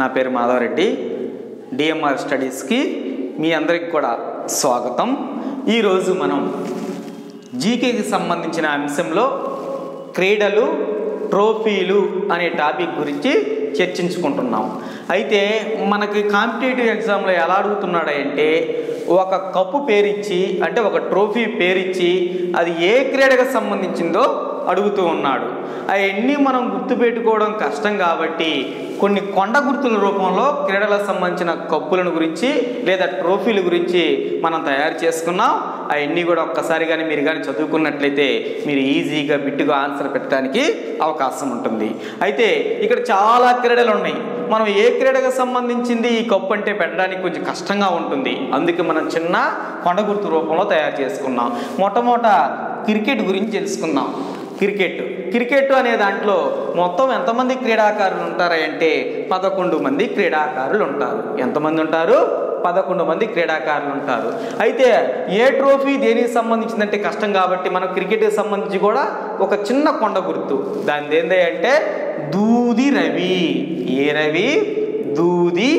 నా పేరు మాధవరెడ్డి. డిఎంఆర్ స్టడీస్కి మీ అందరికి కూడా స్వాగతం. ఈరోజు మనం జీకేకి సంబంధించిన అంశంలో క్రీడలు ట్రోఫీలు అనే టాపిక్ గురించి చర్చించుకుంటున్నాం. అయితే మనకి కాంపిటేటివ్ ఎగ్జామ్లో ఎలా అడుగుతున్నాడంటే ఒక కప్పు పేరిచ్చి అంటే ఒక ట్రోఫీ పేరిచ్చి అది ఏ క్రీడకు సంబంధించిందో అడుగుతూ ఉన్నాడు. అవన్నీ మనం గుర్తుపెట్టుకోవడం కష్టం కాబట్టి కొన్ని కొండ గుర్తుల రూపంలో క్రీడలకు సంబంధించిన కప్పులను గురించి లేదా ట్రోఫీల గురించి మనం తయారు చేసుకున్నాం. అవన్నీ కూడా ఒక్కసారి కానీ మీరు కానీ చదువుకున్నట్లయితే మీరు ఈజీగా బిట్టుగా ఆన్సర్ పెట్టడానికి అవకాశం ఉంటుంది. అయితే ఇక్కడ చాలా క్రీడలు ఉన్నాయి. మనం ఏ క్రీడకు సంబంధించింది ఈ కప్పు అంటే పెట్టడానికి కొంచెం కష్టంగా ఉంటుంది. అందుకే మనం చిన్న కొండ గుర్తు రూపంలో తయారు చేసుకున్నాం. మొట్టమొదట క్రికెట్ గురించి తెలుసుకుందాం. క్రికెట్. క్రికెట్ అనే దాంట్లో మొత్తం ఎంతమంది క్రీడాకారులు ఉంటారంటే పదకొండు మంది క్రీడాకారులు ఉంటారు. ఎంతమంది ఉంటారు? పదకొండు మంది క్రీడాకారులు ఉంటారు. అయితే ఏ ట్రోఫీ దేనికి సంబంధించిందంటే కష్టం కాబట్టి మనం క్రికెట్కి సంబంధించి కూడా ఒక చిన్న కొండ గుర్తు. దాని ఏంది అంటే దూది రవి. ఏ రవి? దూది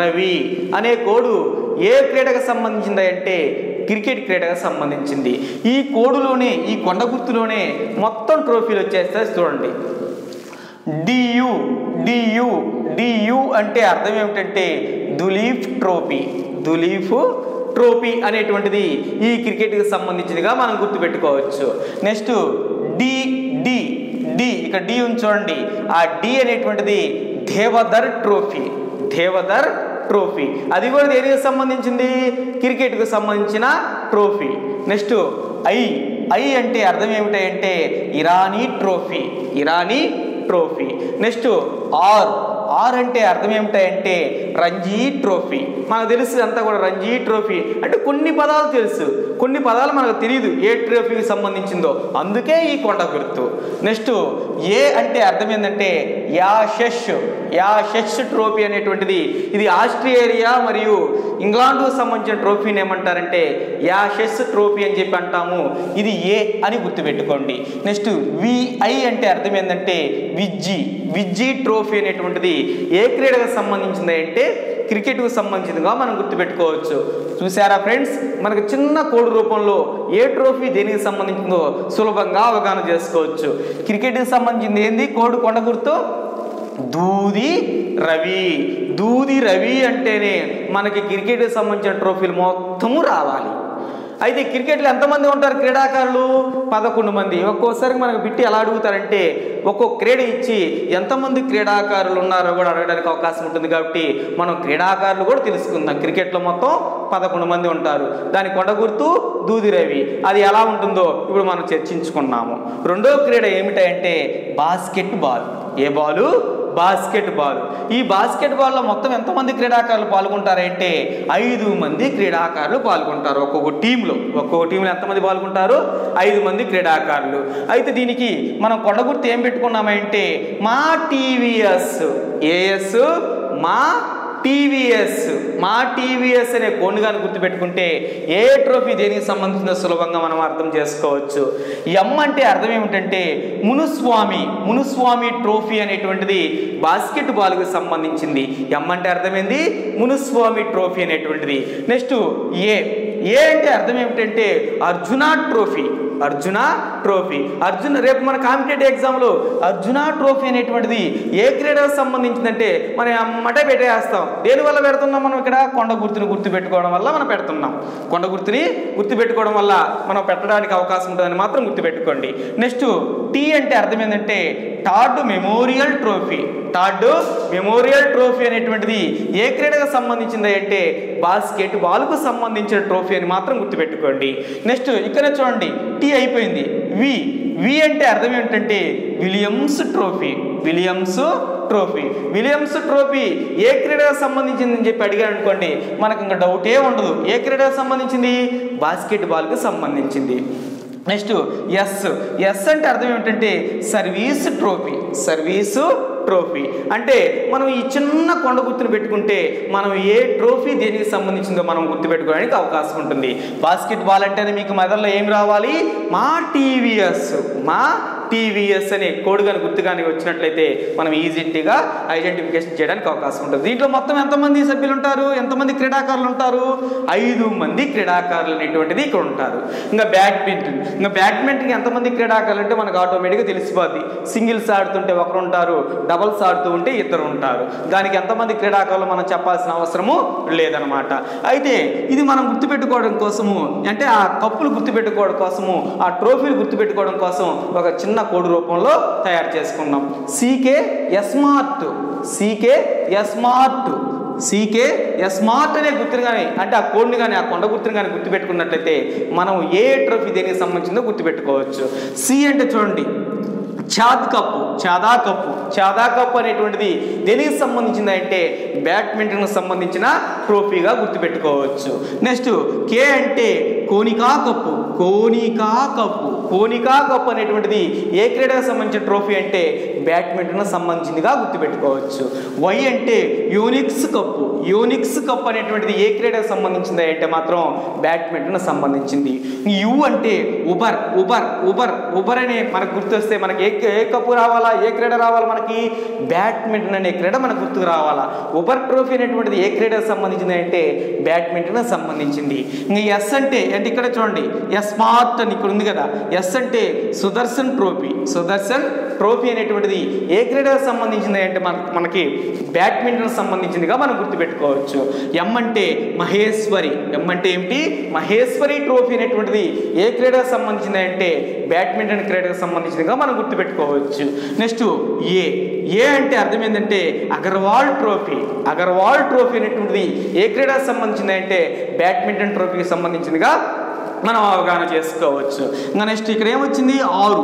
రవి. అనే కోడు ఏ క్రీడకు సంబంధించింది అంటే క్రికెట్ క్రీడకు సంబంధించింది. ఈ కోడులోనే ఈ కొండ గుర్తులోనే మొత్తం ట్రోఫీలు వచ్చేస్తాయి చూడండి. డియు డియు డియు అంటే అర్థం ఏమిటంటే దులీఫ్ ట్రోఫీ. దులీఫ్ ట్రోఫీ అనేటువంటిది ఈ క్రికెట్కి సంబంధించిందిగా మనం గుర్తుపెట్టుకోవచ్చు. Next D D D. ఇక్కడ డి ఉంచోండి ఆ డి అనేటువంటిది దేవదర్ ట్రోఫీ. దేవదర్ ట్రోఫీ అది కూడా దేనికి సంబంధించింది? క్రికెట్కు సంబంధించిన ట్రోఫీ నెక్స్ట్ ఐ. ఐ అంటే అర్థం ఏమిటంటే Irani trophy Irani trophy next R. R అంటే అర్థం ఏమిటంటే రంజీ ట్రోఫీ. మనకు తెలుసు అంతా కూడా రంజీ ట్రోఫీ. అంటే కొన్ని పదాలు తెలుసు. కొన్ని పదాలు మనకు తెలియదు ఏ ట్రోఫీకి సంబంధించిందో. అందుకే ఈ కొండ గుర్తు. నెక్స్ట్ ఏ అంటే అర్థం ఏంటంటే యాషెష్ యాషెష్ ట్రోఫీ అనేటువంటిది. ఇది ఆస్ట్రేలియా మరియు ఇంగ్లాండ్కు సంబంధించిన ట్రోఫీని ఏమంటారంటే యాషెస్ ట్రోఫీ అని చెప్పి అంటాము. ఇది ఏ అని గుర్తుపెట్టుకోండి. నెక్స్ట్ విఐ అంటే అర్థం ఏంటంటే విజ్జి. విజ్జి ట్రోఫీ అనేటువంటిది ఏ క్రీడకు సంబంధించింది అంటే క్రికెట్కు సంబంధించిందిగా మనం గుర్తుపెట్టుకోవచ్చు. చూసారా ఫ్రెండ్స్? మనకు చిన్న కోడ్ రూపంలో ఏ ట్రోఫీ దేనికి సంబంధించిందో సులభంగా అవగాహన చేసుకోవచ్చు. క్రికెట్కి సంబంధించింది ఏంది? కోడ్ కొండ గుర్తు? దూది రవి. దూది రవి అంటేనే మనకి క్రికెట్కి సంబంధించిన ట్రోఫీలు మొత్తము రావాలి. అయితే క్రికెట్లో ఎంతమంది ఉంటారు క్రీడాకారులు? పదకొండు మంది. ఒక్కోసారి మనకు బిట్టి ఎలా అడుగుతారంటే ఒక్కో క్రీడ ఇచ్చి ఎంతమంది క్రీడాకారులు ఉన్నారో కూడా అడగడానికి అవకాశం ఉంటుంది కాబట్టి మనం క్రీడాకారులు కూడా తెలుసుకుందాం. క్రికెట్లో మొత్తం పదకొండు మంది ఉంటారు. దాని కొండ గుర్తు దూదిరవి అది ఎలా ఉంటుందో ఇప్పుడు మనం చర్చించుకున్నాము. రెండో క్రీడ ఏమిటంటే బాస్కెట్ బాల్ ఏ బాలు? బాస్కెట్ బాల్ ఈ బాస్కెట్ బాల్లో మొత్తం ఎంతమంది క్రీడాకారులు పాల్గొంటారంటే ఐదు మంది క్రీడాకారులు పాల్గొంటారు. ఒక్కొక్క టీంలో ఒక్కొక్క టీంలో ఎంతమంది పాల్గొంటారు? ఐదు మంది క్రీడాకారులు. అయితే దీనికి మనం కొండ గుర్తు ఏం పెట్టుకున్నామంటే మా టీవీఎస్ ఏఎస్ మా టీవీఎస్ మా టీవీఎస్ అనే కోడ్ గుర్తుపెట్టుకుంటే ఏ ట్రోఫీ దేనికి సంబంధించిన సులభంగా మనం అర్థం చేసుకోవచ్చు. ఎం అంటే అర్థం ఏమిటంటే మునుస్వామి మునుస్వామి ట్రోఫీ అనేటువంటిది బాస్కెట్బాల్కు సంబంధించింది. ఎం అంటే అర్థమైంది? మునుస్వామి ట్రోఫీ అనేటువంటిది. నెక్స్ట్ ఏ ఏ అంటే అర్థం ఏమిటంటే అర్జున ట్రోఫీ. అర్జున ట్రోఫీ అర్జున రేపు మన కాంపిటేటివ్ ఎగ్జామ్లో అర్జున ట్రోఫీ అనేటువంటిది ఏ క్రీడకు సంబంధించిందంటే మనం అమ్మటే పెట్టేస్తాం. దేనివల్ల పెడుతున్నాం మనం ఇక్కడ? కొండ గుర్తుని గుర్తు పెట్టుకోవడం వల్ల మనం పెడుతున్నాం. కొండ గుర్తుని గుర్తు పెట్టుకోవడం వల్ల మనం పెట్టడానికి అవకాశం ఉంటుందని మాత్రం గుర్తుపెట్టుకోండి. నెక్స్ట్ టీ అంటే అర్థం ఏంటంటే Todd memorial trophy. Todd memorial trophy అనేటువంటిది ఏ క్రీడకు సంబంధించింది అంటే బాస్కెట్ బాల్కు సంబంధించిన ట్రోఫీ అని మాత్రం గుర్తుపెట్టుకోండి. నెక్స్ట్ ఇక్కడ చూడండి టీ అయిపోయింది. వి. వి అంటే అర్థం ఏంటంటే Williams trophy. Williams trophy. Williams trophy ఏ క్రీడకు సంబంధించిందని చెప్పి అడిగారు అనుకోండి మనకు ఇంకా డౌటే ఉండదు. ఏ క్రీడకు సంబంధించింది? బాస్కెట్బాల్కి సంబంధించింది. Next yes. ఎస్ అంటే అర్థం ఏమిటంటే సర్వీస్ ట్రోఫీ. సర్వీసు ట్రోఫీ అంటే మనం ఈ చిన్న కొండ గుర్తును పెట్టుకుంటే మనం ఏ ట్రోఫీ దేనికి సంబంధించిందో మనం గుర్తుపెట్టుకోవడానికి అవకాశం ఉంటుంది. బాస్కెట్బాల్ అంటేనే మీకు మెదడులో ఏం రావాలి? మా టీవీఎస్ మా టీవీఎస్ అనే కోడ్ కానీ గుర్తు కానీ వచ్చినట్లయితే మనం ఈజీగా ఐడెంటిఫికేషన్ చేయడానికి అవకాశం ఉంటుంది. దీంట్లో మొత్తం ఎంతమంది సభ్యులు ఉంటారు ఎంతమంది క్రీడాకారులు ఉంటారు ఐదు మంది క్రీడాకారులు అనేటువంటిది ఇక్కడ ఉంటారు. ఇంకా బ్యాడ్మింటన్. ఇంకా బ్యాడ్మింటన్ ఎంతమంది క్రీడాకారులు అంటే మనకు ఆటోమేటిక్గా తెలిసిపోద్ది. సింగిల్స్ ఆడుతుంటే ఒకరు ఉంటారు డబల్స్ ఆడుతూ ఉంటే ఇద్దరు ఉంటారు దానికి ఎంతమంది క్రీడాకారులు మనం చెప్పాల్సిన అవసరము లేదనమాట. అయితే ఇది మనం గుర్తుపెట్టుకోవడం కోసము అంటే ఆ కప్పులు గుర్తుపెట్టుకోవడం కోసము ఆ ట్రోఫీలు గుర్తుపెట్టుకోవడం కోసం ఒక చిన్న కోడ్ రూపంలో తయారు చేసుకున్నాం. CK smart CK smart CK smart అనే గుర్తుని కానీ అంటే ఆ కోడ్ని కానీ ఆ కొండ గుర్తుని కానీ గుర్తుపెట్టుకున్నట్లయితే మనం ఏ ట్రోఫీ దేనికి సంబంధించిందో గుర్తుపెట్టుకోవచ్చు. సి అంటే చూడండి Chadha cup Chadha cup. Chadha cup అనేటువంటిది దేనికి సంబంధించింది అంటే బ్యాడ్మింటన్కి సంబంధించిన ట్రోఫీగా గుర్తుపెట్టుకోవచ్చు. నెక్స్ట్ కే అంటే Konica cup Konica cup. Konica cup అనేటువంటిది ఏ క్రీడకు సంబంధించిన ట్రోఫీ అంటే బ్యాడ్మింటన్ సంబంధించిందిగా గుర్తుపెట్టుకోవచ్చు. వై అంటే యూనిక్స్ కప్పు యూనిక్స్ కప్ అనేటువంటిది ఏ క్రీడకు సంబంధించింది అంటే మాత్రం బ్యాడ్మింటన్ సంబంధించింది. యు అంటే ఉబర్ ఉబర్ ఉబర్ ఉబర్ అనే మనకు గుర్తొస్తే మనకి ఏ ఏ కప్పు రావాలా ఏ క్రీడ రావాలా మనకి? బ్యాడ్మింటన్ అనే క్రీడ మనకు గుర్తుకు రావాలా. ఉబర్ ట్రోఫీ అనేటువంటిది ఏ క్రీడకు సంబంధించింది అంటే బ్యాడ్మింటన్ సంబంధించింది. ఎస్ అంటే అంటే ఇక్కడ చూడండి ఎస్ స్మార్ట్ అని ఇక్కడ ఉంది కదా ఎస్ అంటే సుదర్శన్ ట్రోఫీ. సుదర్శన్ ట్రోఫీ అనేటువంటిది ఏ క్రీడకు సంబంధించింది అంటే మన మనకి బ్యాడ్మింటన్ సంబంధించిందిగా మనం గుర్తుపెట్టుకోవచ్చు. ఎం అంటే మహేశ్వరి. ఎం అంటే ఏమిటి? మహేశ్వరి ట్రోఫీ అనేటువంటిది ఏ క్రీడకు సంబంధించింది అంటే బ్యాడ్మింటన్ క్రీడకు సంబంధించిందిగా మనం గుర్తుపెట్టుకోవచ్చు. Next A. ఏ అంటే అర్థం ఏంటంటే అగర్వాల్ ట్రోఫీ. అగర్వాల్ ట్రోఫీ అనేటువంటిది ఏ క్రీడకు సంబంధించింది అంటే బ్యాడ్మింటన్ ట్రోఫీకి సంబంధించిందిగా మనం అవగాహన చేసుకోవచ్చు. ఇంకా నెక్స్ట్ ఇక్కడ ఏమొచ్చింది? ఆరు.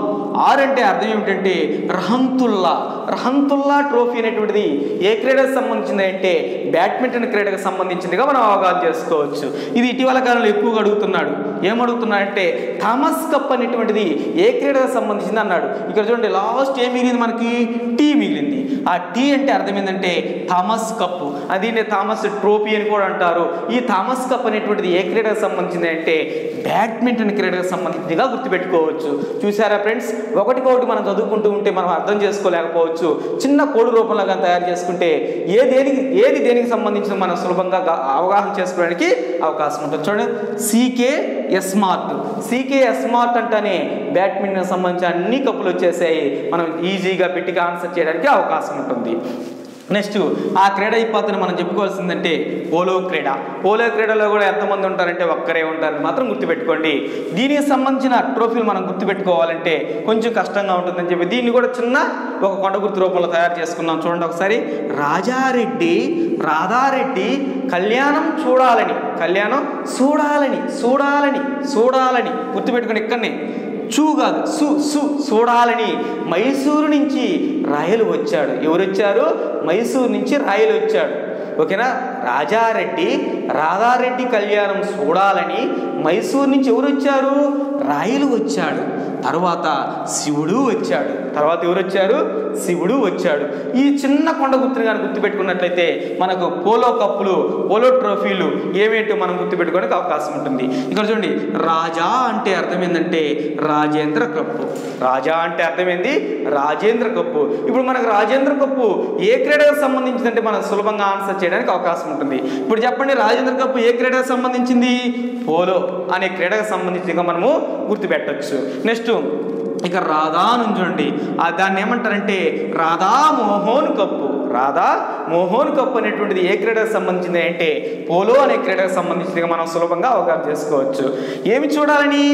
ఆరు అంటే అర్థం ఏమిటంటే రహంతుల్లా. రహంతుల్లా ట్రోఫీ అనేటువంటిది ఏ క్రీడకు సంబంధించింది అంటే బ్యాడ్మింటన్ క్రీడకు సంబంధించిందిగా మనం అవగాహన చేసుకోవచ్చు. ఇది ఇటీవల కాలంలో ఎక్కువగా అడుగుతున్నాడు. ఏమడుగుతున్నాడంటే థామస్ కప్ అనేటువంటిది ఏ క్రీడకు సంబంధించింది అన్నాడు. ఇక్కడ చూడండి లాస్ట్ ఏం మిగిలింది మనకి? టీ మిగిలింది. ఆ టీ అంటే అర్థం ఏంటంటే థామస్ కప్. దీన్ని థామస్ ట్రోఫీ అని కూడా అంటారు. ఈ థామస్ కప్ అనేటువంటిది ఏ క్రీడకు సంబంధించింది అంటే బ్యాడ్మింటన్ క్రీడకు సంబంధించినగా గుర్తుపెట్టుకోవచ్చు. చూసారా ఫ్రెండ్స్? ఒకటికొకటి మనం చదువుకుంటూ ఉంటే మనం అర్థం చేసుకోలేకపోవచ్చు. చిన్న కోడు రూపంలో కానీ తయారు చేసుకుంటే ఏ దేనికి ఏది దేనికి సంబంధించిన మనం సులభంగా అవగాహన చేసుకోవడానికి అవకాశం ఉంటుంది. చూడండి. సీకే ఎస్మార్ట్ సీకే ఎస్మార్ట్ అంటేనే బ్యాడ్మింటన్ సంబంధించిన అన్ని కప్పులు వచ్చేసాయి. మనం ఈజీగా పెట్టి ఆన్సర్ చేయడానికి అవకాశం ఉంటుంది. నెక్స్ట్ ఆ క్రీడ ఇప్పతని మనం చెప్పుకోవాల్సిందంటే పోలో క్రీడ. పోలో క్రీడలో కూడా ఎంతమంది ఉంటారంటే ఒక్కరే ఉంటారని మాత్రం గుర్తుపెట్టుకోండి. దీనికి సంబంధించిన ట్రోఫీలు మనం గుర్తుపెట్టుకోవాలంటే కొంచెం కష్టంగా ఉంటుందని చెప్పి దీన్ని కూడా చిన్న ఒక కొండ గుర్తు రూపంలో తయారు చేసుకున్నాం చూడండి ఒకసారి. రాజారెడ్డి రాధారెడ్డి కళ్యాణం చూడాలని కళ్యాణం చూడాలని చూడాలని చూడాలని గుర్తుపెట్టుకుని ఇక్కడనే చూ కాదు సు సు చూడాలని మైసూరు నుంచి రాయలు వచ్చాడు. ఎవరు వచ్చారు మైసూరు నుంచి రాయలు వచ్చాడు ఓకేనా? రాజారెడ్డి రాధారెడ్డి కళ్యాణం చూడాలని మైసూరు నుంచి ఎవరు వచ్చారు? రాయలు వచ్చాడు. తర్వాత శివుడు వచ్చాడు. తర్వాత ఎవరు వచ్చారు? శివుడు వచ్చాడు. ఈ చిన్న కొండ గుర్తుని కానీ గుర్తుపెట్టుకున్నట్లయితే మనకు పోలో కప్పులు పోలో ట్రోఫీలు ఏమేంటో మనం గుర్తుపెట్టుకోవడానికి అవకాశం ఉంటుంది. ఇక్కడ చూడండి రాజా అంటే అర్థం ఏంటంటే రాజేంద్ర కప్పు. రాజా అంటే అర్థమైంది రాజేంద్ర కప్పు. ఇప్పుడు మనకు రాజేంద్ర కప్పు ఏ క్రీడకు సంబంధించిందంటే మనం సులభంగా ఆన్సర్ చేయడానికి అవకాశం ఉంటుంది. ఇప్పుడు చెప్పండి రాజేంద్ర కప్పు ఏ క్రీడకు సంబంధించింది? పోలో అనే క్రీడకు సంబంధించిగా మనము గుర్తుపెట్టచ్చు. నెక్స్ట్ ఇక రాధా నుంచి చూడండి. దాన్ని ఏమంటారంటే రాధా మోహోన్ కప్పు. రాధా మోహోన్ కప్ అనేటువంటిది ఏ క్రీడకు సంబంధించింది అంటే పోలో అనే క్రీడకు సంబంధించిందిగా మనం సులభంగా అవగాహన చేసుకోవచ్చు. ఏమి చూడాలని?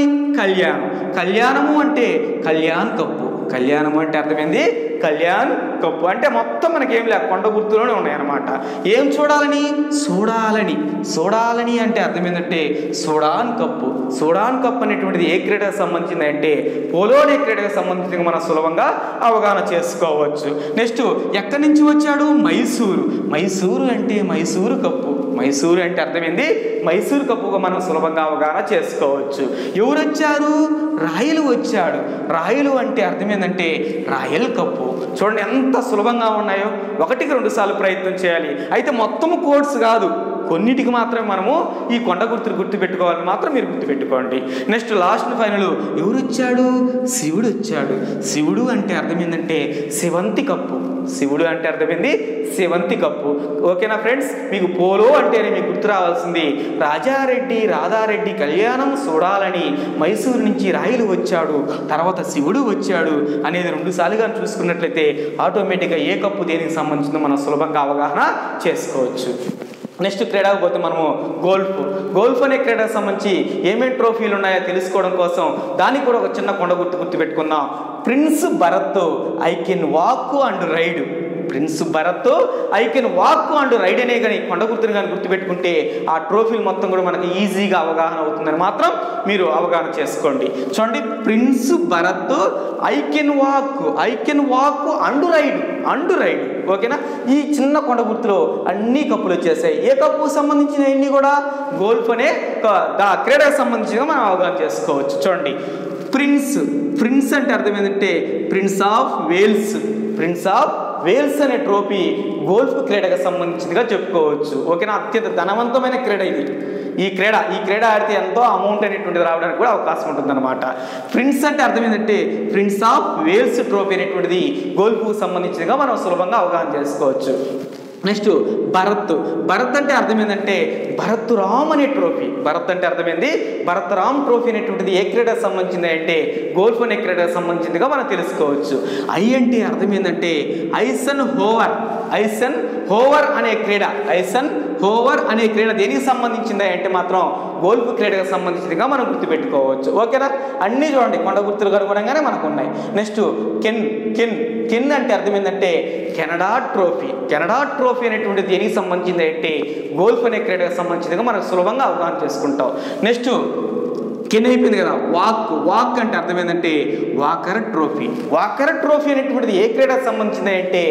కళ్యాణం. కళ్యాణము అంటే కళ్యాణ్ కప్పు. కళ్యాణం అంటే అర్థమైంది కళ్యాణ్ కప్పు అంటే మొత్తం మనకి లేక కొండ గుర్తులోనే ఉన్నాయన్నమాట. ఏం చూడాలని? చూడాలని చూడాలని అంటే అర్థం ఏంటంటే సోడాన్ కప్పు. సోడాన్ కప్పు అనేటువంటిది ఏ క్రీడకు సంబంధించింది అంటే పోలోని క్రీడకు సంబంధించి మనం సులభంగా అవగాహన చేసుకోవచ్చు. నెక్స్ట్ ఎక్కడి నుంచి వచ్చాడు? మైసూరు. మైసూరు అంటే మైసూరు కప్పు. మైసూరు అంటే అర్థమైంది మైసూరు కప్పుగా మనం సులభంగా అవగాహన చేసుకోవచ్చు. ఎవరు వచ్చారు? రాయలు వచ్చాడు. రాయలు అంటే అర్థం ఏంటంటే రాయల్ కప్పు. చూడండి ఎంత సులభంగా ఉన్నాయో. ఒకటికి రెండు సార్లు ప్రయత్నం చేయాలి. అయితే మొత్తం కోర్స్ కాదు. కొన్నిటికి మాత్రమే మనము ఈ కొండ గుర్తులు గుర్తుపెట్టుకోవాలని మాత్రం మీరు గుర్తుపెట్టుకోండి. నెక్స్ట్ లాస్ట్ ఫైనల్ ఎవరు వచ్చాడు శివుడు వచ్చాడు. శివుడు అంటే అర్థం ఏంటంటే శివంతి కప్పు. శివుడు అంటే అర్థమైంది శివంతి కప్పు. ఓకేనా ఫ్రెండ్స్? మీకు పోలో అంటేనే మీకు గుర్తు రావాల్సింది రాజారెడ్డి రాధారెడ్డి కళ్యాణం చూడాలని మైసూరు నుంచి రాయలు వచ్చాడు తర్వాత శివుడు వచ్చాడు అనేది రెండు సార్లుగా చూసుకున్నట్లయితే ఆటోమేటిక్గా ఏ కప్పు దేనికి సంబంధించిందో మనం సులభంగా అవగాహన చేసుకోవచ్చు. నెక్స్ట్ క్రీడకు పోతే మనము గోల్ఫ్. గోల్ఫ్ అనే క్రీడకు సంబంధించి ఏమేమి ట్రోఫీలు ఉన్నాయో తెలుసుకోవడం కోసం దానికి కూడా ఒక చిన్న కొండ గుర్తు గుర్తు పెట్టుకుందాం prince Bharat I can walk and ride. Prince Bharat I can walk and ride అనే కానీ కొండ గుర్తుని కానీ గుర్తుపెట్టుకుంటే ఆ ట్రోఫీలు మొత్తం కూడా మనకి ఈజీగా అవగాహన అవుతుందని మాత్రం మీరు అవగాహన చేసుకోండి. చూడండి prince Bharat I can walk I can walk and ride and ride. ఓకేనా? ఈ చిన్న కొండ గుర్తులో అన్ని కప్పులు వచ్చేసాయి. ఏ కప్పు సంబంధించిన అన్ని కూడా? గోల్ఫ్ అనే దా క్రీడకు సంబంధించిన మనం అవగాహన చేసుకోవచ్చు. చూడండి ప్రిన్స్ ప్రిన్స్ అంటే అర్థం ఏంటంటే prince of Wales prince of Wales అనే ట్రోఫీ గోల్ఫ్ క్రీడకు సంబంధించిందిగా చెప్పుకోవచ్చు. ఓకేనా? అత్యంత ధనవంతమైన క్రీడ ఇది. ఈ క్రీడ ఈ క్రీడ ఆడితే ఎంతో అమౌంట్ అనేటువంటిది రావడానికి కూడా అవకాశం ఉంటుందన్నమాట. ప్రిన్స్ అంటే అర్థం ఏంటంటే ప్రిన్స్ ఆఫ్ వేల్స్ ట్రోఫీ అనేటువంటిది గోల్ఫ్కు సంబంధించినగా మనం సులభంగా అవగాహన చేసుకోవచ్చు. నెక్స్ట్ భరత్. భరత్ అంటే అర్థం ఏంటంటే భరత్ రామ్ అనే ట్రోఫీ. భరత్ అంటే అర్థమైంది? భరత్ రామ్ ట్రోఫీ అనేటువంటిది ఏ క్రీడకు సంబంధించింది అంటే గోల్ఫ్ అనే క్రీడకు సంబంధించిందిగా మనం తెలుసుకోవచ్చు. ఐ అంటే అర్థం ఏంటంటే ఐసన్ హోవర్. ఐసన్ హోవర్ అనే క్రీడ. ఐసన్ హోవర్ అనే క్రీడ దేనికి సంబంధించింది అంటే మాత్రం గోల్ఫ్ క్రీడకు సంబంధించినగా మనం గుర్తుపెట్టుకోవచ్చు. ఓకేనా? అన్నీ చూడండి. కొండ గుర్తులు అనుగుణంగానే మనకు ఉన్నాయి నెక్స్ట్ కెన్ కెన్ కెన్ అంటే అర్థం ఏంటంటే కెనడా ట్రోఫీ. కెనడా ట్రోఫీ అనేటువంటి దేనికి సంబంధించింది అంటే గోల్ఫ్ అనే క్రీడకు సంబంధించినగా మనం సులభంగా అవగాహన చేసుకుంటాం. నెక్స్ట్ కెన్ అయిపోయింది కదా. వాక్ వాక్ అంటే అర్థం ఏంటంటే వాకర్ ట్రోఫీ. వాకర్ ట్రోఫీ అనేటువంటిది ఏ క్రీడకు సంబంధించింది అంటే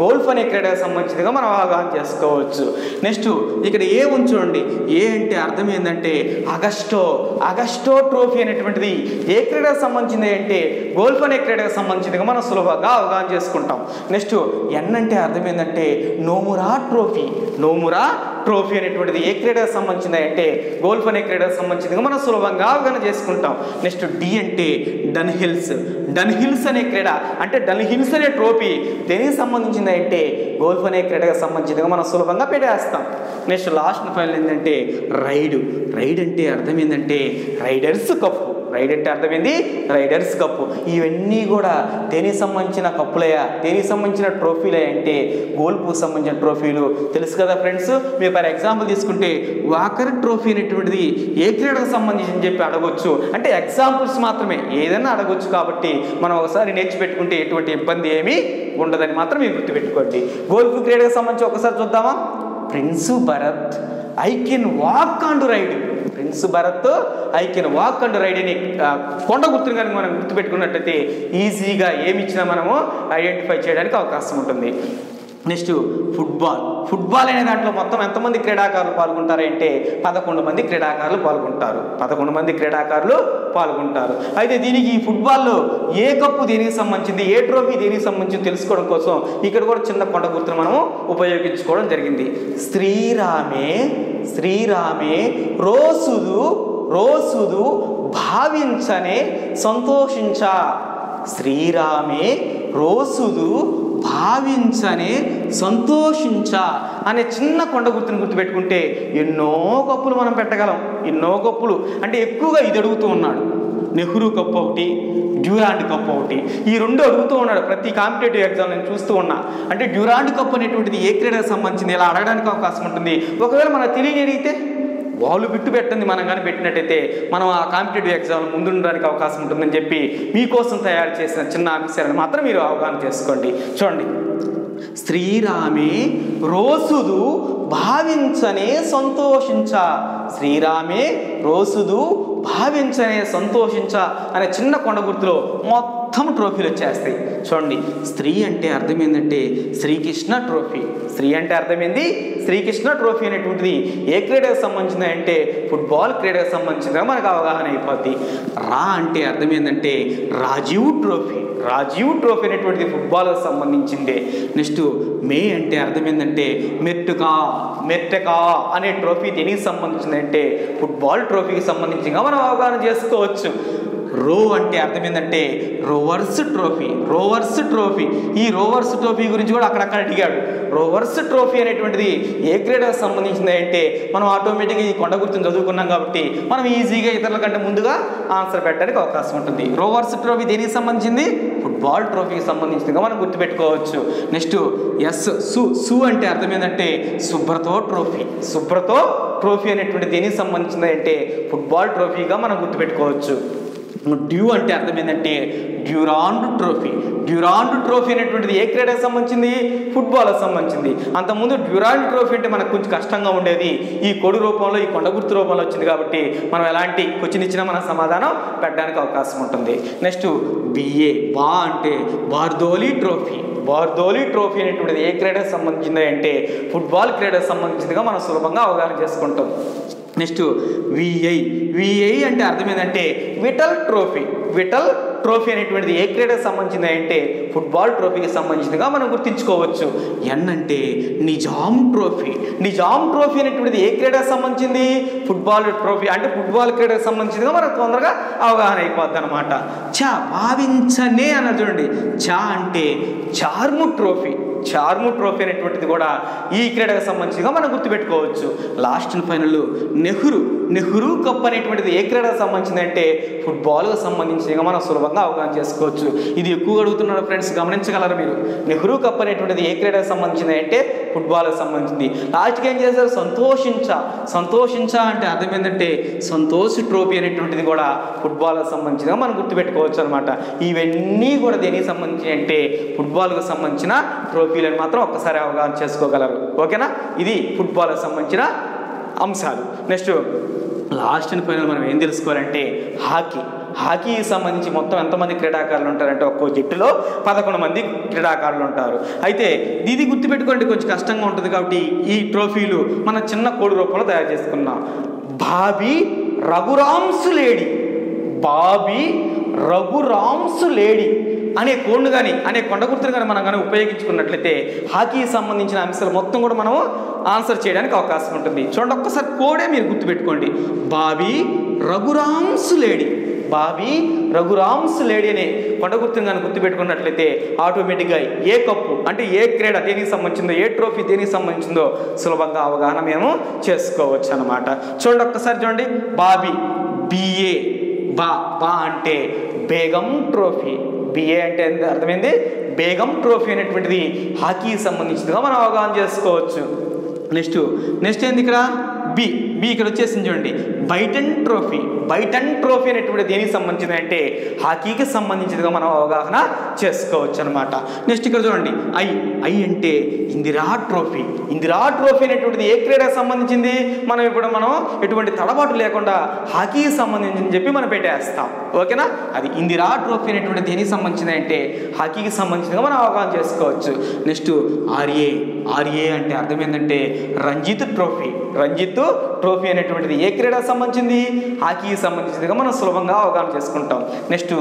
గోల్ఫ్ అనే క్రీడకు సంబంధించిందిగా మనం అవగాహన చేసుకోవచ్చు. నెక్స్ట్ ఇక్కడ ఏ ఉంచండి ఏ అంటే అర్థం ఏంటంటే అగస్టో అగస్టో ట్రోఫీ అనేటువంటిది ఏ క్రీడకు సంబంధించింది అంటే గోల్ఫ్ అనే క్రీడకు సంబంధించిందిగా మనం సులభంగా అవగాహన చేసుకుంటాం. నెక్స్ట్ ఎన్ అంటే అర్థం ఏంటంటే నోమురా ట్రోఫీ. నోమురా ట్రోఫీ అనేటువంటిది ఏ క్రీడకు సంబంధించింది అంటే గోల్ఫ్ అనే క్రీడకు సంబంధించింది మనం సులభంగా అవగాహన చేసుకుంటాం. నెక్స్ట్ డి అంటే డన్ హిల్స్ డన్ హిల్స్ అనే క్రీడ అంటే డన్ హిల్స్ అనే ట్రోఫీ దేనికి సంబంధించింది అంటే గోల్ఫ్ అనే క్రీడకు సంబంధించిందిగా మనం సులభంగా పెట్టేస్తాం. నెక్స్ట్ లాస్ట్ ఫైనల్ ఏంటంటే రైడ్. రైడ్ అంటే అర్థం ఏంటంటే రైడర్స్ కప్పు. రైడ్ అంటే అర్థమైంది? Riders cup. ఇవన్నీ కూడా దేనికి సంబంధించిన కప్పులయ్యా? దేనికి సంబంధించిన ట్రోఫీలే అంటే గోల్ఫ్కు సంబంధించిన ట్రోఫీలు. తెలుసు కదా ఫ్రెండ్స్? మీరు ఫర్ ఎగ్జాంపుల్ తీసుకుంటే వాకర్ ట్రోఫీ అనేటువంటిది ఏ క్రీడకు సంబంధించి అని చెప్పి అడగొచ్చు. అంటే ఎగ్జాంపుల్స్ మాత్రమే. ఏదైనా అడగొచ్చు కాబట్టి మనం ఒకసారి నేర్చి పెట్టుకుంటే ఎటువంటి ఇబ్బంది ఏమీ ఉండదని మాత్రం మీరు గుర్తుపెట్టుకోండి. గోల్ఫ్ క్రీడకు సంబంధించి ఒకసారి చూద్దామా? Prince Bharat I can walk and ride. Prince Bharat I can walk and ride అని కొండ గుర్తుని కనుక మనం గుర్తుపెట్టుకున్నట్టయితే ఈజీగా ఏమి ఇచ్చినా మనము ఐడెంటిఫై చేయడానికి అవకాశం ఉంటుంది. Next football. ఫుట్బాల్ అనే దాంట్లో మొత్తం ఎంతమంది క్రీడాకారులు పాల్గొంటారంటే పదకొండు మంది క్రీడాకారులు పాల్గొంటారు. పదకొండు మంది క్రీడాకారులు పాల్గొంటారు. అయితే దీనికి ఈ ఫుట్బాల్లో ఏ కప్పు దేనికి సంబంధించింది ఏ ట్రోఫీ దేనికి సంబంధించింది తెలుసుకోవడం కోసం ఇక్కడ కూడా చిన్న కొండ గుర్తును మనము ఉపయోగించుకోవడం జరిగింది. శ్రీరామే శ్రీరామే రోసుదు రోసుదు భావించనే సంతోషించ. శ్రీరామే రోసుదు భావించనే సంతోషించ అనే చిన్న కొండ గుర్తుని గుర్తుపెట్టుకుంటే ఎన్నో కప్పులు మనం పెట్టగలం. ఎన్నో కప్పులు. అంటే ఎక్కువగా ఇది అడుగుతూ ఉన్నాడు. నెహ్రూ కప్ ఒకటి డ్యూరాండ్ కప్ ఒకటి. ఈ రెండు అడుగుతూ ఉన్నాడు. ప్రతి కాంపిటేటివ్ ఎగ్జామ్ నేను చూస్తూ ఉన్నా. అంటే డ్యూరాండ్ కప్ అనేటువంటిది ఏ క్రీడకు సంబంధించింది? ఇలా అడగడానికి అవకాశం ఉంటుంది. ఒకవేళ మనకు తెలియజేరిగితే వాళ్ళు బిట్టు పెట్టింది మనం కానీ పెట్టినట్టయితే మనం ఆ కాంపిటేటివ్ ఎగ్జామ్ ముందుండడానికి అవకాశం ఉంటుందని చెప్పి మీకోసం తయారు చేసిన చిన్న అంశాలను మాత్రం మీరు అవగాహన చేసుకోండి. చూడండి. శ్రీరామే రోసుదు భావించనే సంతోషించ. శ్రీరామే రోసుదు భావించనే సంతోషించ అనే చిన్న కొండ గుర్తులో మొత్తం మొత్తం ట్రోఫీలు వచ్చేస్తాయి. చూడండి స్త్రీ అంటే అర్థం ఏంటంటే శ్రీకృష్ణ ట్రోఫీ. స్త్రీ అంటే అర్థమైంది శ్రీకృష్ణ ట్రోఫీ అనేటువంటిది ఏ క్రీడకు సంబంధించింది అంటే ఫుట్బాల్ క్రీడకు సంబంధించిందిగా మనకు అవగాహన అయిపోద్ది. రా అంటే అర్థం ఏంటంటే రాజీవ్ ట్రోఫీ. రాజీవ్ ట్రోఫీ అనేటువంటిది ఫుట్బాల్కి సంబంధించిందే. నెక్స్ట్ మే అంటే అర్థం ఏంటంటే మెట్టుకా మెట్టకా అనే ట్రోఫీ దేనికి సంబంధించిందంటే ఫుట్బాల్ ట్రోఫీకి సంబంధించిన మనం అవగాహన చేసుకోవచ్చు. రో అంటే అర్థం ఏంటంటే రోవర్స్ ట్రోఫీ రోవర్స్ ట్రోఫీ. ఈ రోవర్స్ ట్రోఫీ గురించి కూడా అక్కడక్కడ అడిగాడు. రోవర్స్ ట్రోఫీ అనేటువంటిది ఏ క్రీడకు సంబంధించింది అంటే మనం ఆటోమేటిక్గా ఈ కొండ గుర్తుని చదువుకున్నాం కాబట్టి మనం ఈజీగా ఇతరుల కంటే ముందుగా ఆన్సర్ పెట్టడానికి అవకాశం ఉంటుంది. రోవర్స్ ట్రోఫీ దేనికి సంబంధించింది? ఫుట్బాల్ ట్రోఫీకి సంబంధించిందిగా మనం గుర్తుపెట్టుకోవచ్చు. నెక్స్ట్ ఎస్ సు సు అంటే అర్థం ఏంటంటే శుభ్రతో ట్రోఫీ. శుభ్రతో ట్రోఫీ అనేటువంటి దేనికి సంబంధించింది అంటే ఫుట్బాల్ ట్రోఫీగా మనం గుర్తుపెట్టుకోవచ్చు. డ్యూ అంటే అర్థం ఏంటంటే డ్యూరాండ్ ట్రోఫీ. డ్యూరాండ్ ట్రోఫీ అనేటువంటిది ఏ క్రీడకు సంబంధించింది? ఫుట్బాల్కి సంబంధించింది. అంతకుముందు డ్యూరాండ్ ట్రోఫీ అంటే మనకు కొంచెం కష్టంగా ఉండేది. ఈ కొడు రూపంలో ఈ కొండ గుర్తు రూపంలో వచ్చింది కాబట్టి మనం ఎలాంటి క్వశ్చన్ ఇచ్చినా మన సమాధానం పెట్టడానికి అవకాశం ఉంటుంది. నెక్స్ట్ బిఏ బా అంటే బార్దోలీ ట్రోఫీ. బార్దోలీ ట్రోఫీ అనేటువంటిది ఏ క్రీడకు సంబంధించింది అంటే ఫుట్బాల్ క్రీడకు సంబంధించిందిగా మనం సులభంగా అవగాహన చేసుకుంటాం. నెక్స్ట్ విఐ విఐ అంటే అర్థం ఏంటంటే విటల్ ట్రోఫీ. విటల్ ట్రోఫీ అనేటువంటిది ఏ క్రీడకు సంబంధించింది అంటే ఫుట్బాల్ ట్రోఫీకి సంబంధించిందిగా మనం గుర్తించుకోవచ్చు. ఎన్ అంటే నిజాం ట్రోఫీ. నిజాం ట్రోఫీ అనేటువంటిది ఏ క్రీడకు సంబంధించింది? ఫుట్బాల్ ట్రోఫీ అంటే ఫుట్బాల్ క్రీడకు సంబంధించిందిగా మనకు తొందరగా అవగాహన అయిపోద్ది అనమాట చ భావించనే అన్నది చూడండి. చ అంటే చార్ము ట్రోఫీ. చార్ము ట్రోఫీ అనేటువంటిది కూడా ఈ క్రీడకు సంబంధించిగా మనం గుర్తుపెట్టుకోవచ్చు. Last and final Nehru Nehru cup అనేటువంటిది ఏ క్రీడకు సంబంధించింది అంటే ఫుట్బాల్కి సంబంధించిగా మనం సులభంగా అవగాహన చేసుకోవచ్చు. ఇది ఎక్కువ అడుగుతున్నారు ఫ్రెండ్స్ గమనించగలరు మీరు. నెహ్రూ కప్ అనేటువంటిది ఏ క్రీడకు సంబంధించింది అంటే ఫుట్బాల్కి సంబంధించింది. లాస్ట్కి ఏం చేశారు? సంతోషించ సంతోషించ అంటే అర్థం ఏంటంటే సంతోష్ ట్రోఫీ అనేటువంటిది కూడా ఫుట్బాల్కి సంబంధించిగా మనం గుర్తుపెట్టుకోవచ్చు అనమాట ఇవన్నీ కూడా దేనికి సంబంధించి అంటే ఫుట్బాల్కి సంబంధించిన ట్రోఫీలను మాత్రం ఒక్కసారి అవగాహన చేసుకోగలరు. ఓకేనా? ఇది ఫుట్బాల్కి సంబంధించిన అంశాలు. నెక్స్ట్ లాస్ట్ ఫైనల్ మనం ఏం తెలుసుకోవాలంటే హాకీ. హాకీకి సంబంధించి మొత్తం ఎంతమంది క్రీడాకారులు ఉంటారంటే ఒక్కో జట్టులో పదకొండు మంది క్రీడాకారులు ఉంటారు. అయితే ఇది గుర్తుపెట్టుకోండి కొంచెం కష్టంగా ఉంటుంది కాబట్టి ఈ ట్రోఫీలు మన చిన్న కోడి రూపంలో తయారు చేసుకున్నాం. Bobby Raghurams lady. Bobby Raghurams lady. అనే కోడ్ను కానీ అనే కొండ గుర్తును కానీ మనం కానీ ఉపయోగించుకున్నట్లయితే హాకీకి సంబంధించిన అంశాలు మొత్తం కూడా మనం ఆన్సర్ చేయడానికి అవకాశం ఉంటుంది. చూడండి ఒక్కసారి కోడే మీరు గుర్తుపెట్టుకోండి. Bobby Raghurams lady. Bobby Raghurams lady అనే కొండ గుర్తుని కానీ గుర్తుపెట్టుకున్నట్లయితే ఆటోమేటిక్గా ఏ కప్పు అంటే ఏ క్రీడ దేనికి సంబంధించిందో ఏ ట్రోఫీ దేనికి సంబంధించిందో సులభంగా అవగాహన మేము చేసుకోవచ్చు అనమాట చూడండి ఒక్కసారి చూడండి. బాబీ బిఏ బా బా అంటే బేగం ట్రోఫీ. బిఏ అంటే అర్థమైంది? బేగం ట్రోఫీ అనేటువంటిది హాకీకి సంబంధించిందిగా మనం అవగాహన చేసుకోవచ్చు. నెక్స్ట్ నెక్స్ట్ ఏంది ఇక్కడ? బి బి ఇక్కడ వచ్చేసింది చూడండి. బైటన్ ట్రోఫీ బైటన్ ట్రోఫీ అనేటువంటి దేనికి సంబంధించింది అంటే హాకీకి సంబంధించినదిగా మనం అవగాహన చేసుకోవచ్చు అనమాట నెక్స్ట్ ఇక్కడ చూడండి. ఐ ఐ అంటే ఇందిరా ట్రోఫీ ఇందిరా ట్రోఫీ అనేటువంటిది ఏ క్రీడకు సంబంధించింది? మనం ఇప్పుడు మనం ఎటువంటి తడబాటు లేకుండా హాకీకి సంబంధించింది చెప్పి మనం పెట్టేస్తాం. ఓకేనా? అది ఇందిరా ట్రోఫీ అనేటువంటి దేనికి సంబంధించింది అంటే హాకీకి సంబంధించినగా మనం అవగాహన చేసుకోవచ్చు. Next RA. ఆర్ఏ అంటే అర్థం ఏంటంటే రంజిత్ ట్రోఫీ రంజిత్ ట్రోఫీ అనేటువంటిది ఏ క్రీడకు సంబంధించింది? హాకీకి సంబంధించిందిగా మనం సులభంగా అవగాహన చేసుకుంటాం. నెక్స్ట్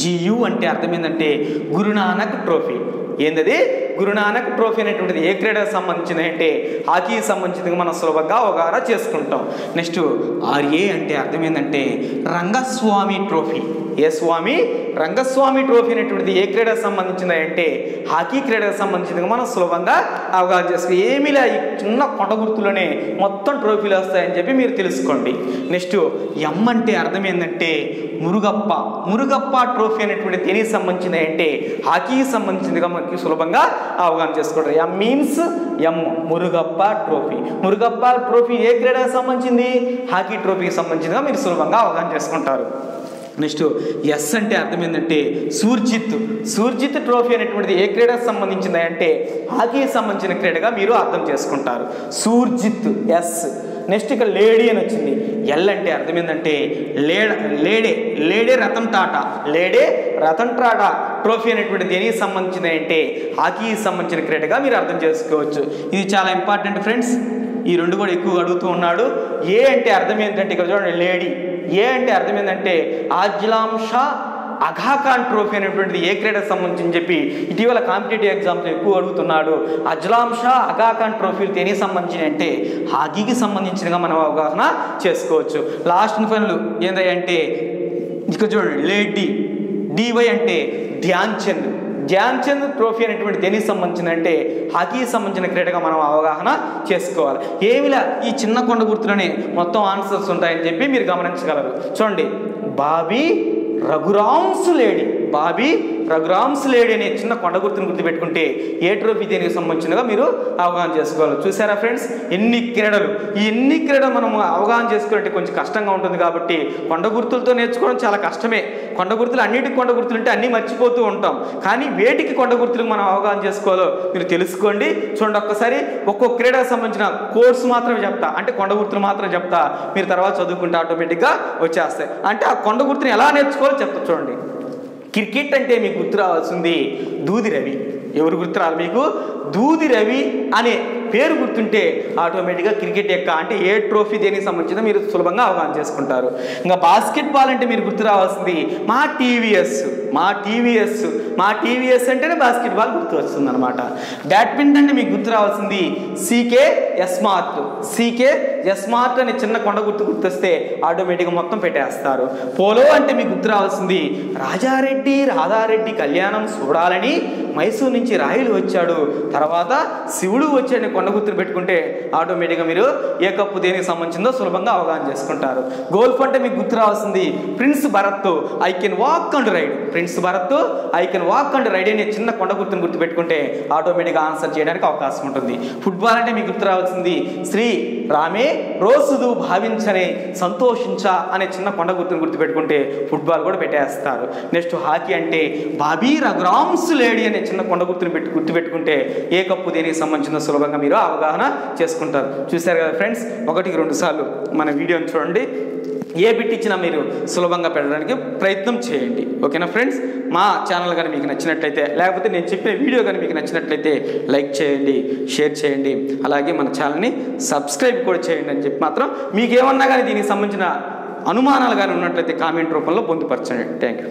జియు అంటే అర్థం ఏంటంటే గురునానక్ ట్రోఫీ. ఏందది? గురునానక్ ట్రోఫీ అనేటువంటిది ఏ క్రీడకు సంబంధించింది అంటే హాకీకి సంబంధించింది మనం సులభంగా అవగాహన చేసుకుంటాం. నెక్స్ట్ ఆర్ఏ అంటే అర్థం ఏంటంటే రంగస్వామి ట్రోఫీ. ఏ స్వామి? రంగస్వామి ట్రోఫీ అనేటువంటిది ఏ క్రీడకు సంబంధించింది అంటే హాకీ క్రీడకు సంబంధించింది మనం సులభంగా అవగాహన చేసుకో ఏమిలా ఈ చిన్న కొండ గుర్తులోనే మొత్తం ట్రోఫీలు వస్తాయని చెప్పి మీరు తెలుసుకోండి. నెక్స్ట్ ఎం అంటే అర్థం ఏంటంటే మురుగప్ప. మురుగప్ప ట్రోఫీ అనేటువంటి దేనికి సంబంధించింది అంటే హాకీకి సంబంధించిందిగా మనకి సులభంగా అవగాహన చేసుకుంటారు M means M Murugappa trophy. Murugappa trophy ఏ క్రీడకు సంబంధించింది? హాకీ ట్రోఫీకి సంబంధించిందిగా మీరు సులభంగా అవగాహన చేసుకుంటారు. నెక్స్ట్ ఎస్ అంటే అర్థం ఏంటంటే సూర్జిత్. సూర్జిత్ ట్రోఫీ అనేటువంటిది ఏ క్రీడకు సంబంధించింది అంటే హాకీకి సంబంధించిన క్రీడగా మీరు అర్థం చేసుకుంటారు. సూర్జిత్ ఎస్. నెక్స్ట్ ఇక్కడ లేడీ అని వచ్చింది. ఎల్ అంటే అర్థం ఏంటంటే లేడ lady lady Ratan Tata. Lady Ratan Tata. Trophy అనేటువంటి దేనికి సంబంధించింది అంటే హాకీకి సంబంధించిన క్రీడగా మీరు అర్థం చేసుకోవచ్చు. ఇది చాలా ఇంపార్టెంట్ ఫ్రెండ్స్. ఈ రెండు కూడా ఎక్కువగా అడుగుతూ ఉన్నాడు. ఏ అంటే అర్థం ఏంటంటే ఇక్కడ చూడండి లేడీ. ఏ అంటే అర్థం ఏంటంటే ఆజ్లాం షా అఘాఖాన్ ట్రోఫీ అనేటువంటిది ఏ క్రీడకు సంబంధించి చెప్పి ఇటీవల కాంపిటేటివ్ ఎగ్జామ్స్ ఎక్కువ అడుగుతున్నాడు. అజ్లాం షా అఘాఖాన్ ట్రోఫీలు దేనికి సంబంధించిన అంటే హాకీకి సంబంధించినగా మనం అవగాహన చేసుకోవచ్చు. లాస్ట్ ఫైనల్ ఏంటంటే ఇక్కడ చూడండి లేడీ. డివై అంటే ధ్యాన్ చంద్. ధ్యాన్ చంద్ ట్రోఫీ అనేటువంటి దేనికి సంబంధించిన అంటే హాకీకి సంబంధించిన క్రీడగా మనం అవగాహన చేసుకోవాలి. ఏమిలా ఈ చిన్న కొండ గుర్తులోనే మొత్తం ఆన్సర్స్ ఉంటాయని చెప్పి మీరు గమనించగలరు. చూడండి. Bobby Raghurams lady. Bobby Raghurams lady అనే చిన్న కొండ గుర్తును గుర్తుపెట్టుకుంటే ఏ ట్రోఫీ దేనికి సంబంధించినగా మీరు అవగాహన చేసుకోవాలి. చూసారా ఫ్రెండ్స్? ఎన్ని క్రీడలు. ఈ ఎన్ని క్రీడలు మనం అవగాహన చేసుకోవాలంటే కొంచెం కష్టంగా ఉంటుంది కాబట్టి కొండ గుర్తులతో నేర్చుకోవడం చాలా కష్టమే. కొండ గుర్తులు అన్నిటికి కొండ గుర్తులు ఉంటే అన్నీ మర్చిపోతూ ఉంటాం. కానీ వేటికి కొండ గుర్తులు మనం అవగాహన చేసుకోవాలో మీరు తెలుసుకోండి. చూడండి ఒక్కసారి ఒక్కొక్క క్రీడకు సంబంధించిన కోర్సు మాత్రమే చెప్తా. అంటే కొండ గుర్తులు మాత్రం చెప్తా. మీరు తర్వాత చదువుకుంటే ఆటోమేటిక్గా వచ్చేస్తాయి. అంటే ఆ కొండ గుర్తుని ఎలా నేర్చుకోవాలో చెప్తా. చూడండి. క్రికెట్ అంటే మీకు గుర్తు రావాల్సింది దూది రవి. ఎవరు గుర్తు రావాలి మీకు? దూది రవి అనే పేరు గుర్తుంటే ఆటోమేటిక్గా క్రికెట్ యొక్క అంటే ఏ ట్రోఫీ దేనికి సంబంధించిందో మీరు సులభంగా అవగాహన చేసుకుంటారు. ఇంకా బాస్కెట్బాల్ అంటే మీరు గుర్తు రావాల్సింది మా టీవీఎస్ మా టీవీఎస్ మా టీవీఎస్ అంటేనే బాస్కెట్బాల్ గుర్తు వస్తుంది అనమాట బ్యాడ్మింటన్ అంటే మీకు గుర్తు రావాల్సింది సీకే ఎస్మార్ట్ సీకే ఎస్మార్ట్ అనే చిన్న కొండ గుర్తు గుర్తొస్తే ఆటోమేటిక్గా మొత్తం పెట్టేస్తారు. పోలో అంటే మీకు గుర్తు రావాల్సింది రాజారెడ్డి రాధారెడ్డి కళ్యాణం చూడాలని మైసూర్ నుంచి రాయలు వచ్చాడు. తర్వాత శివుడు వచ్చాడని కొండ గుర్తులు పెట్టుకుంటే ఆటోమేటిక్గా మీరు ఏ కప్పు దేనికి సంబంధించిందో సులభంగా అవగాహన చేసుకుంటారు. గోల్ఫ్ అంటే మీకు గుర్తు రావాల్సింది prince Bharat I can walk and ride. Prince Bharat I can walk and ride అనే చిన్న కొండ గుర్తును గుర్తు పెట్టుకుంటే ఆటోమేటిక్గా ఆన్సర్ చేయడానికి అవకాశం ఉంటుంది. ఫుట్బాల్ అంటే మీకు గుర్తు రావాల్సింది శ్రీ రామే రోజుదు భావించనే సంతోషించ అనే చిన్న కొండ గుర్తును గుర్తుపెట్టుకుంటే ఫుట్బాల్ కూడా పెట్టేస్తారు. నెక్స్ట్ హాకీ అంటే బాబీ గ్రామ్స్ లేడీ అనే చిన్న కొండ గుర్తును పెట్టి గుర్తుపెట్టుకుంటే ఏ కప్పు దేనికి సంబంధించిన సులభంగా మీరు అవగాహన చేసుకుంటారు. చూశారు కదా ఫ్రెండ్స్? ఒకటికి రెండు సార్లు మన వీడియోని చూడండి. ఏ బిట్ ఇచ్చినా మీరు సులభంగా పెట్టడానికి ప్రయత్నం చేయండి. ఓకేనా ఫ్రెండ్స్? మా ఛానల్ కానీ మీకు నచ్చినట్లయితే లేకపోతే నేను చెప్పిన వీడియో కానీ మీకు నచ్చినట్లయితే లైక్ చేయండి షేర్ చేయండి అలాగే మన ఛానల్ని సబ్స్క్రైబ్ కూడా చేయండి అని చెప్పి మాత్రం మీకు ఏమన్నా కానీ దీనికి సంబంధించిన అనుమానాలు కానీ ఉన్నట్లయితే కామెంట్ రూపంలో పొందుపరచండి. Thank you